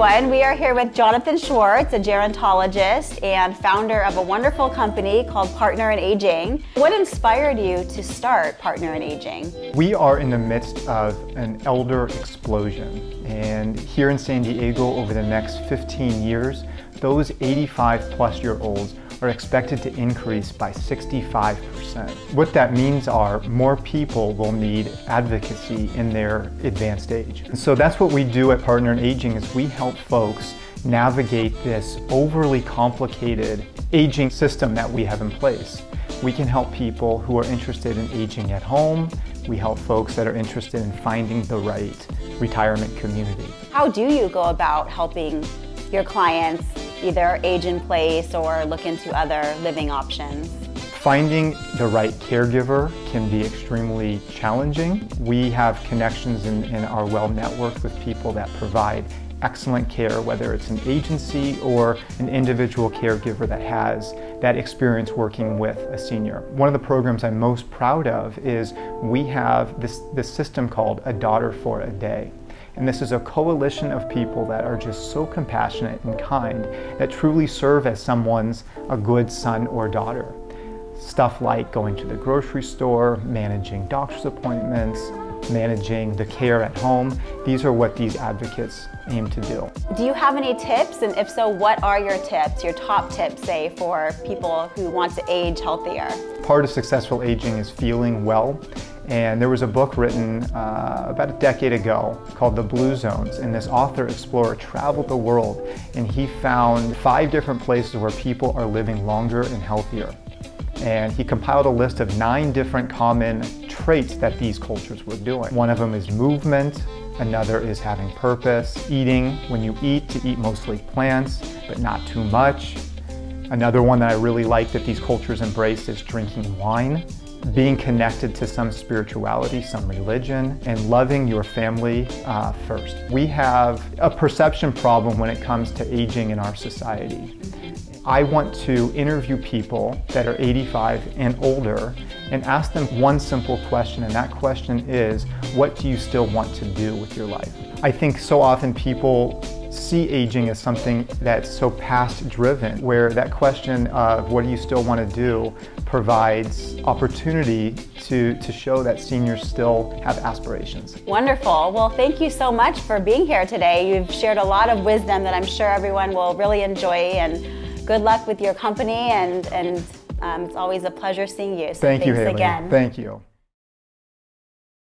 everyone. We are here with Jonathan Schwartz, a gerontologist and founder of a wonderful company called Partner in Aging. What inspired you to start Partner in Aging? We are in the midst of an elder explosion. And here in San Diego, over the next 15 years, those 85 plus year olds are expected to increase by 65%. What that means are more people will need advocacy in their advanced age. And so that's what we do at Partner in Aging is we help folks navigate this overly complicated aging system that we have in place. We can help people who are interested in aging at home. We help folks that are interested in finding the right retirement community. How do you go about helping your clients either age in place or look into other living options. Finding the right caregiver can be extremely challenging. We have connections in, in well network with people that provide excellent care, whether it's an agency or an individual caregiver that has that experience working with a senior. One of the programs I'm most proud of is we have this, this system called A Daughter for a Day. And this is a coalition of people that are just so compassionate and kind that truly serve as someone's a good son or daughter. Stuff like going to the grocery store, managing doctor's appointments, managing the care at home. These are what these advocates aim to do. Do you have any tips? And if so, what are your tips, your top tips, say, for people who want to age healthier? Part of successful aging is feeling well and there was a book written uh, about a decade ago called The Blue Zones. And this author explorer traveled the world and he found five different places where people are living longer and healthier. And he compiled a list of nine different common traits that these cultures were doing. One of them is movement, another is having purpose, eating when you eat to eat mostly plants, but not too much. Another one that I really like that these cultures embrace is drinking wine being connected to some spirituality, some religion, and loving your family uh, first. We have a perception problem when it comes to aging in our society. I want to interview people that are 85 and older and ask them one simple question, and that question is, what do you still want to do with your life? I think so often people see aging as something that's so past driven, where that question of what do you still want to do provides opportunity to, to show that seniors still have aspirations. Wonderful. Well, thank you so much for being here today. You've shared a lot of wisdom that I'm sure everyone will really enjoy and good luck with your company and, and um, it's always a pleasure seeing you. So thank you, Haley. again. Thank you.